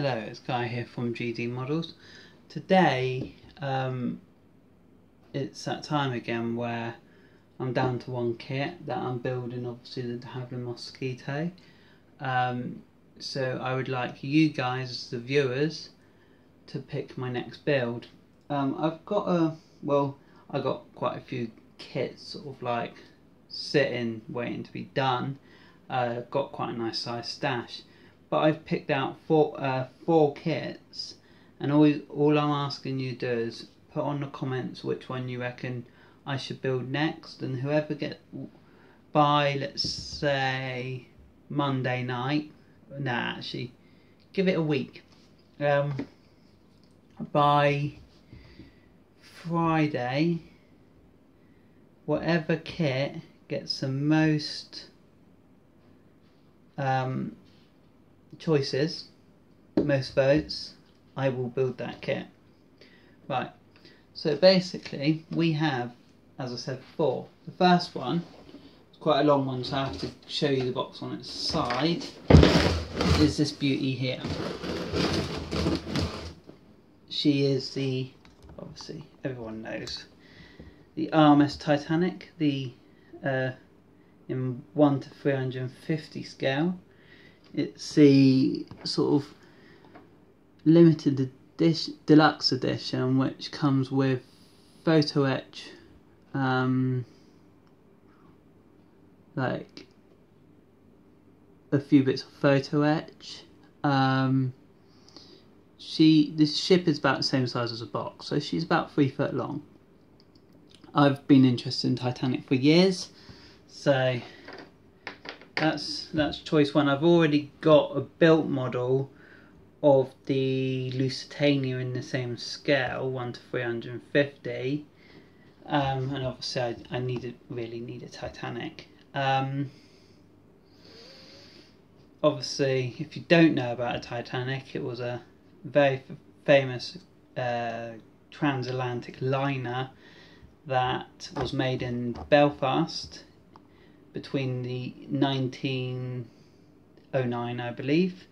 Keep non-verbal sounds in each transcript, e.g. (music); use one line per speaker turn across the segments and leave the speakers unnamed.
Hello, it's Guy here from GD Models. Today, um, it's that time again where I'm down to one kit that I'm building, obviously the De Havilland Mosquito. Um, so I would like you guys, the viewers, to pick my next build. Um, I've got a, well, I got quite a few kits sort of like sitting, waiting to be done. Uh, got quite a nice size stash but I've picked out four uh, four kits, and all all I'm asking you to do is put on the comments which one you reckon I should build next, and whoever get by let's say Monday night, nah, actually, give it a week. Um, by Friday, whatever kit gets the most um, choices, most votes, I will build that kit. Right, so basically we have, as I said before, the first one, it's quite a long one so I have to show you the box on its side, is this beauty here. She is the, obviously everyone knows, the RMS Titanic, the uh, in 1 to 350 scale the sort of limited edition, deluxe edition, which comes with photo etch, um, like a few bits of photo etch. Um, she this ship is about the same size as a box, so she's about three foot long. I've been interested in Titanic for years, so that's that's choice one. I've already got a built model of the Lusitania in the same scale, one to three hundred and fifty, um, and obviously I, I needed really need a Titanic. Um, obviously, if you don't know about a Titanic, it was a very famous uh, transatlantic liner that was made in Belfast between the 1909, I believe,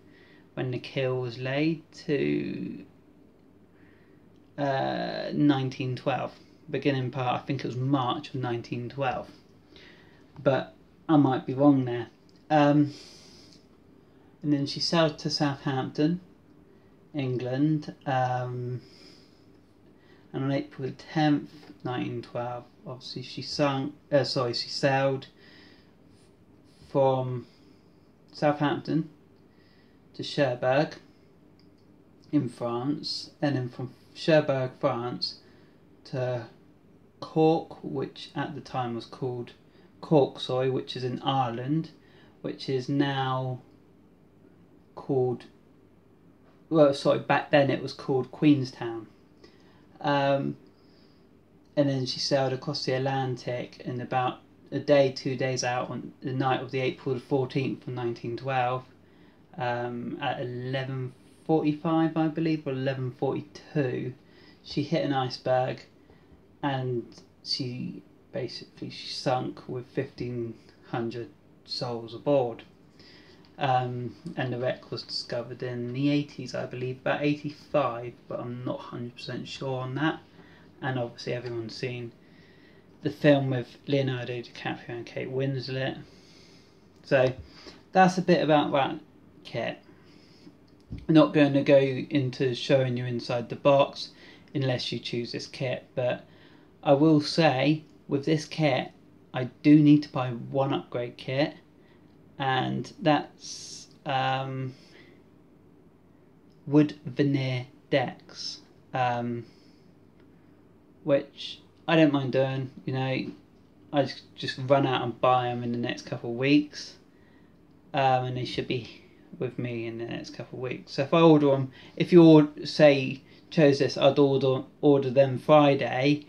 when the keel was laid, to uh, 1912. Beginning part, I think it was March of 1912. But I might be wrong there. Um, and then she sailed to Southampton, England, um, and on April 10th, 1912, obviously she sunk, uh, sorry, she sailed from Southampton to Cherbourg in France, and then from Cherbourg, France to Cork, which at the time was called Cork, sorry, which is in Ireland, which is now called, well, sorry, back then it was called Queenstown. Um, and then she sailed across the Atlantic in about a day, two days out on the night of the April the 14th of 1912 um, at 11.45 I believe or 11.42 she hit an iceberg and she basically she sunk with 1500 souls aboard. Um, and the wreck was discovered in the 80s I believe about 85 but I'm not 100% sure on that. And obviously everyone's seen the film with Leonardo DiCaprio and Kate Winslet. So that's a bit about that kit. I'm not going to go into showing you inside the box unless you choose this kit, but I will say with this kit, I do need to buy one upgrade kit, and that's um, wood veneer decks, um, which I don't mind doing. You know, I just run out and buy them in the next couple of weeks, um, and they should be with me in the next couple of weeks. So if I order them, if you say chose this, I'd order order them Friday,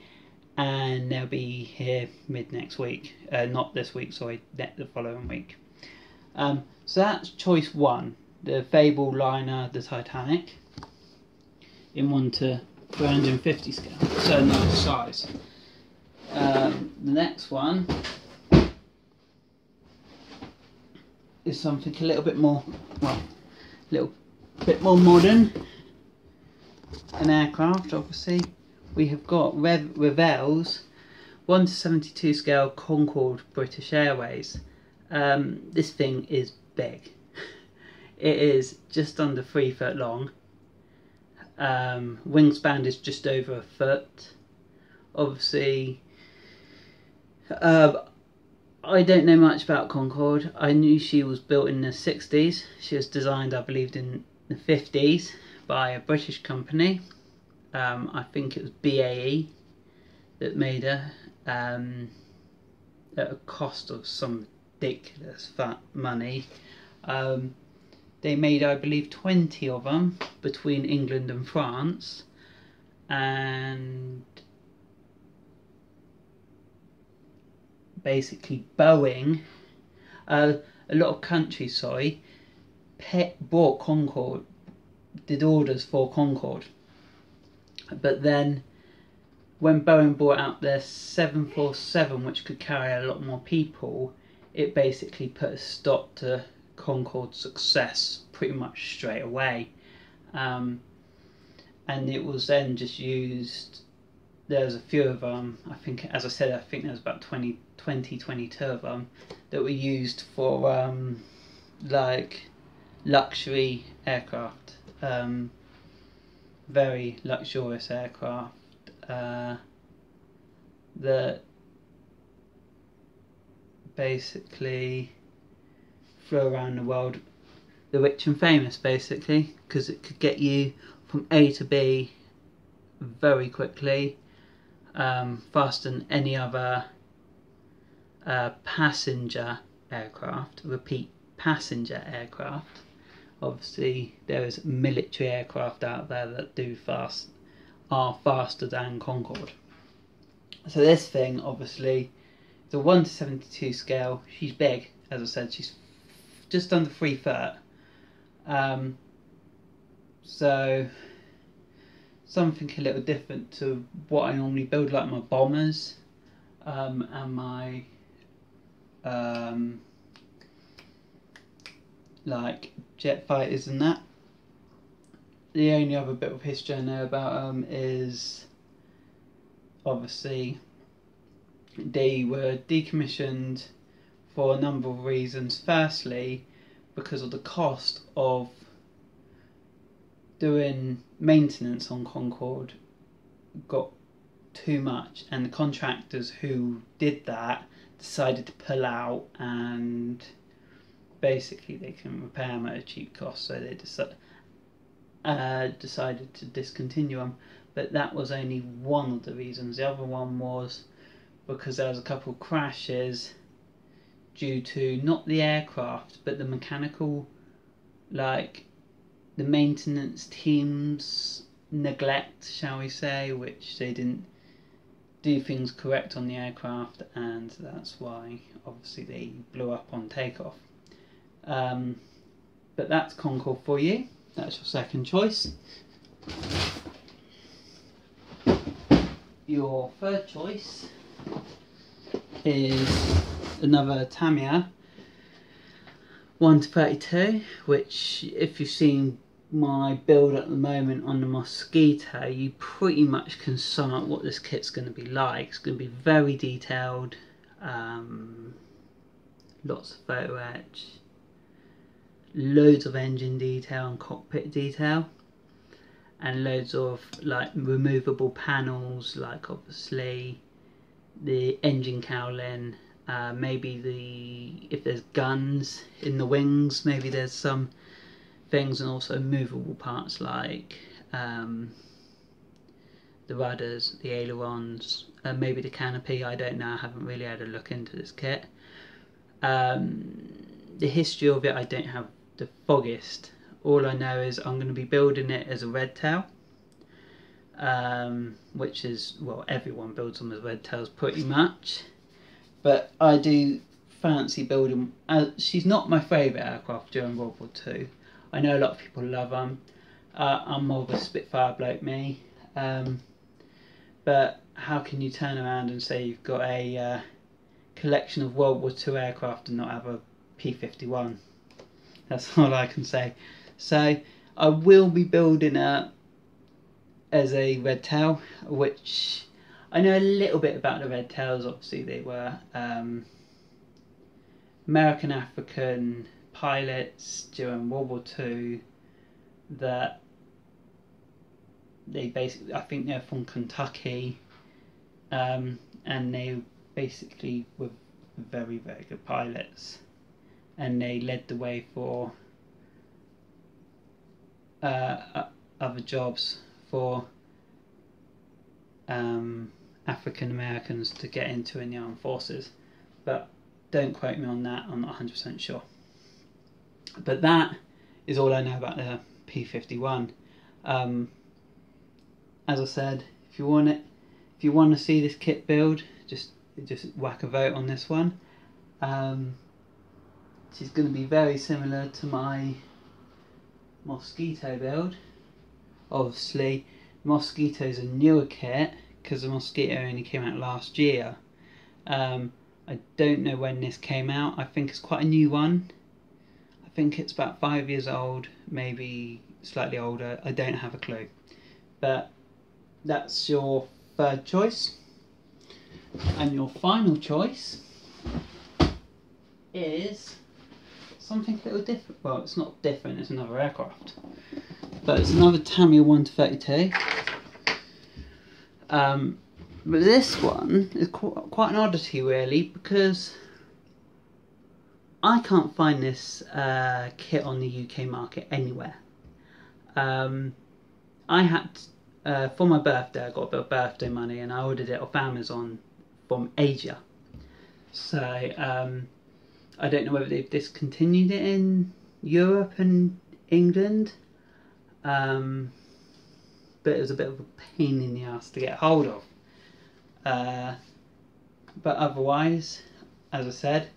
and they'll be here mid next week. Uh, not this week, sorry, the following week. Um, so that's choice one, the Fable liner, the Titanic, in one to 350 scale, so nice size. Um, the next one is something a little bit more, well, a little bit more modern an aircraft, obviously, we have got Rev- Revell's 1 to 72 scale Concorde British Airways. Um, this thing is big. It is just under three foot long. Um, wingspan is just over a foot. Obviously, uh, I don't know much about Concorde. I knew she was built in the 60s. She was designed, I believe, in the 50s by a British company. Um, I think it was BAE that made her um, at a cost of some ridiculous fat money. Um, they made, I believe, 20 of them between England and France, and basically Boeing, uh, a lot of countries, sorry, pet, bought Concorde did orders for Concorde. But then when Boeing brought out their 747, which could carry a lot more people, it basically put a stop to Concorde's success pretty much straight away. Um, and it was then just used. There's a few of them, I think, as I said, I think there's about 20, 20 22 of them that were used for um, like luxury aircraft. Um, very luxurious aircraft. Uh, that basically flew around the world, the rich and famous basically, because it could get you from A to B very quickly, um, faster than any other uh, passenger aircraft. Repeat, passenger aircraft obviously there is military aircraft out there that do fast are faster than Concorde. So this thing obviously is a one to seventy two scale. She's big, as I said, she's just under three foot. Um, so something a little different to what I normally build, like my bombers um, and my um, like jet fighters and that. The only other bit of history I know about them is obviously they were decommissioned for a number of reasons. Firstly, because of the cost of doing maintenance on Concorde got too much, and the contractors who did that decided to pull out and basically they can repair them at a cheap cost, so they decided uh, decided to discontinue them. But that was only one of the reasons. The other one was because there was a couple of crashes due to not the aircraft but the mechanical, like the maintenance teams neglect, shall we say, which they didn't do things correct on the aircraft, and that's why obviously they blew up on takeoff. Um, but that's Concorde for you. That's your second choice. Your third choice is another Tamiya 1 to 32, which, if you've seen my build at the moment on the Mosquito, you pretty much can sum up what this kit's going to be like. It's going to be very detailed, um, lots of photo etch, loads of engine detail and cockpit detail and loads of like removable panels like obviously the engine cowling uh, maybe the if there's guns in the wings maybe there's some things and also movable parts like um, the rudders the ailerons uh, maybe the canopy I don't know I haven't really had a look into this kit um, the history of it I don't have the foggiest. All I know is I'm going to be building it as a red tail, um, which is, well, everyone builds them as red tails pretty much. But I do fancy building. Uh, she's not my favourite aircraft during World War Two. I know a lot of people love them. Uh, I'm more of a Spitfire bloke, me. Um, but how can you turn around and say you've got a uh, collection of World War Two aircraft and not have a P 51? That's (laughs) all I can say. So I will be building it as a red tail, which I know a little bit about the red tails. Obviously, they were um, American African pilots during World War Two that they basically, I think they're from Kentucky, um, and they basically were very, very good pilots, and they led the way for uh, other jobs for um, African Americans to get into in the armed forces, but don't quote me on that. I'm not 100% sure. But that is all I know about the P51. Um, as I said, if you want it, if you want to see this kit build, just just whack a vote on this one. Um, she's going to be very similar to my Mosquito build. Obviously, Mosquito's a newer kit because the Mosquito only came out last year. Um, I don't know when this came out. I think it's quite a new one. Think it's about five years old, maybe slightly older. I don't have a clue. But that's your third choice. And your final choice is something a little different. Well, it's not different, it's another aircraft. But it's another Tamiya 132. Um, but this one is quite an oddity, really, because I can't find this uh, kit on the UK market anywhere. Um, I had uh, for my birthday, I got a bit of birthday money and I ordered it off Amazon from Asia. So um, I don't know whether they've discontinued it in Europe and England. Um, but it was a bit of a pain in the ass to get hold of. Uh, but otherwise, as I said,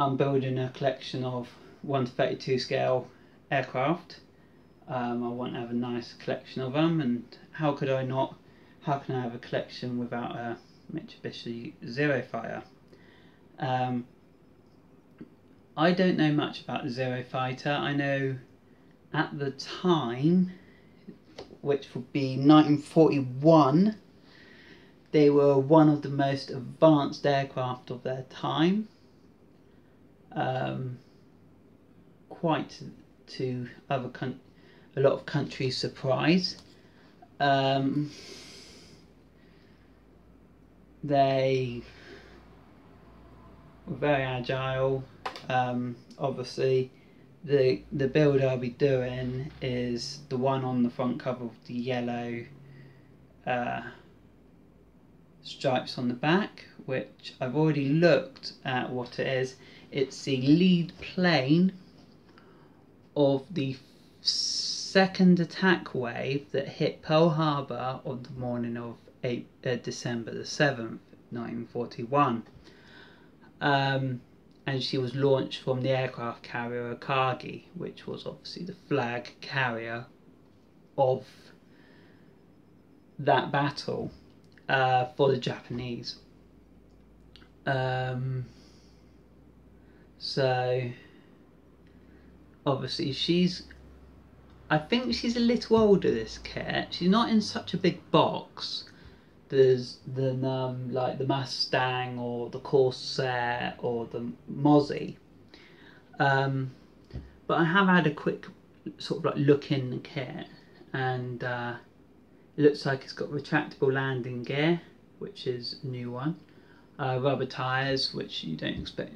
I'm building a collection of 1 to 32 scale aircraft um, I want to have a nice collection of them, and how could I not? How can I have a collection without a Mitsubishi Zero Fighter? Um, I don't know much about the Zero Fighter. I know at the time, which would be 1941, they were one of the most advanced aircraft of their time. Um, quite to other countries a lot of countries' surprise. Um, they were very agile. Um, obviously, the the build I'll be doing is the one on the front cover with the yellow uh, stripes on the back, which I've already looked at what it is. It's the lead plane of the second attack wave that hit Pearl Harbor on the morning of eight, uh, December the 7th, 1941. Um, and she was launched from the aircraft carrier Akagi, which was obviously the flag carrier of that battle uh, for the Japanese. Um, so obviously she's I think she's a little older, this cat. She's not in such a big box there's than um, like the Mustang or the Corsair or the Mozzie. Um, but I have had a quick sort of like look in the kit and uh, it looks like it's got retractable landing gear, which is a new one. Uh, rubber tyres, which you don't expect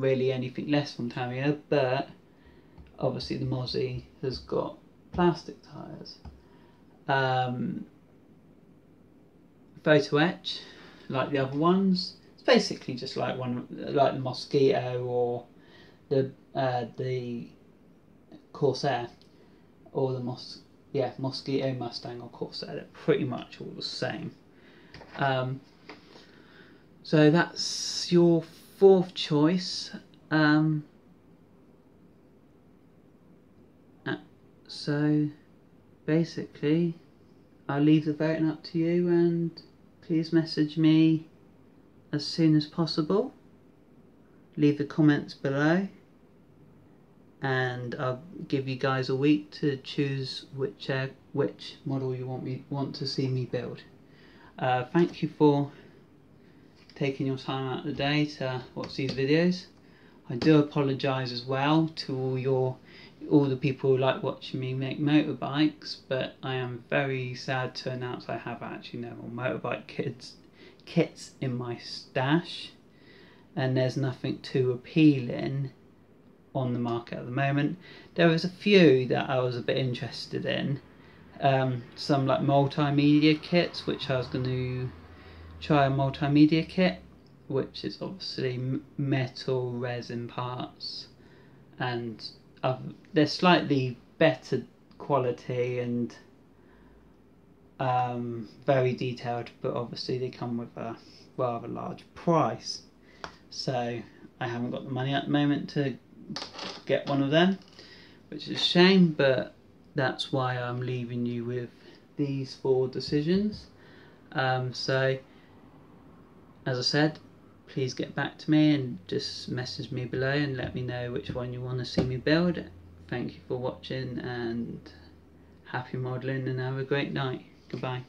really anything less from Tamiya, but obviously the Mozzie has got plastic tyres. Um, photo etch, like the other ones. It's basically just like one, like the Mosquito or the uh, the Corsair or the Mos yeah Mosquito Mustang or Corsair. They're pretty much all the same. Um, so that's your fourth choice. Um, So basically, I'll leave the voting up to you and please message me as soon as possible. Leave the comments below and I'll give you guys a week to choose which uh, which model you want me want to see me build. Uh, thank you for taking your time out of the day to watch these videos. I do apologise as well to all your all the people who like watching me make motorbikes, but I am very sad to announce I have actually no more motorbike kits kits in my stash, and there's nothing too appealing on the market at the moment. There was a few that I was a bit interested in, um, some like multimedia kits, which I was going to try a multimedia kit, which is obviously metal resin parts, and they're slightly better quality and um, very detailed, but obviously they come with a rather large price. So I haven't got the money at the moment to get one of them, which is a shame, but that's why I'm leaving you with these four decisions. Um, so, as I said, please get back to me and just message me below and let me know which one you want to see me build. Thank you for watching and happy modelling and have a great night. Goodbye.